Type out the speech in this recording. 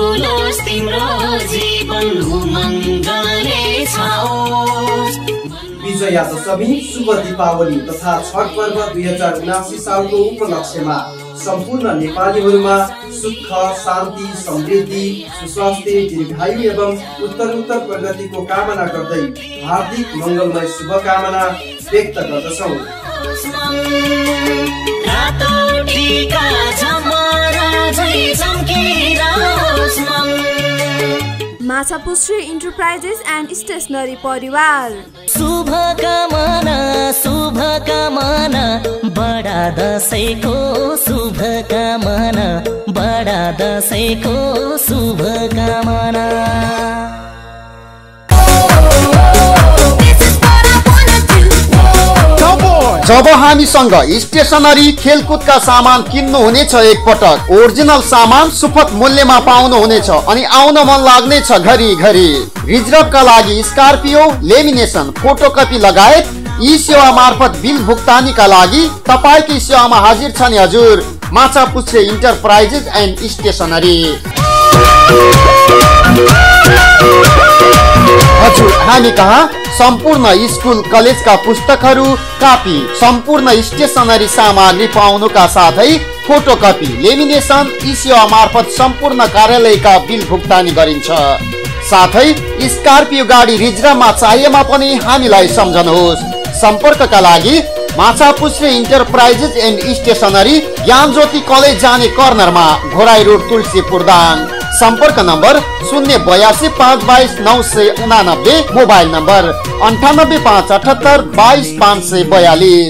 डुलोस् तिम्रो जीवन उमङ्गले छाओस् विजया दशमी शुभ दीपावली तथा छठ पर्व दुई हजार उनासी सालको उपलक्ष्यमा सम्पूर्ण नेपालीहरूमा सुख शान्ति समृद्धि सुस्वास्थ्य दीर्घायु एवं उत्तरोत्तर प्रगतिको कामना गर्दै हार्दिक मङ्गलमय शुभकामना व्यक्त गर्दछौँ। माछापुच्छ्रे इन्टरप्राइजेस एन्ड स्टेसनरी परिवार। शुभकामना शुभकामना बडा दसैँको शुभकामना बडा दसैँको शुभकामना जब हामीसँग स्टेसनरी खेलकुदका सामान किन्नु हुनेछ एकपटक ओरिजिनल सामान सुपथ मूल्यमा पाउनु हुनेछ अनि आउन मन लाग्नेछ घरि घरि। रिजर्भका लागि स्कर्पियो लेमिनेसन फोटोकपी लगायत यी सेवा मार्फत बिल भुक्तानीका लागि तपाईँकै सेवामा हाजिर छ नि हजुर। माछा पुच्छे इन्टरप्राइजेस एन्ड स्टेसनरी। हजुर हामी कहाँ? सम्पूर्ण स्कुल कलेजका पुस्तकहरू कापी सम्पूर्ण स्टेसनरी सामग्री पाउनुका साथै फोटोकपी लेमिनेसन मार्फत सम्पूर्ण कार्यालयका बिल भुक्तानी गरिन्छ। साथै स्कर्पियो गाडी रिजर्भमा चाहिएमा पनि हामीलाई सम्झनुहोस्। सम्पर्कका लागि माछा पुछ्रे इन्टरप्राइजेस एन्ड स्टेसनरी ज्ञान ज्योति कलेज जाने कर्नरमा घोराई रोड तुलसीपुर दाङ। सम्पर्क नम्बर शून्य बयासी पाँच बाइस नौ सय उनानब्बे मोबाइल नम्बर अन्ठानब्बे पाँच अठहत्तर बाइस पाँच सय बयालिस।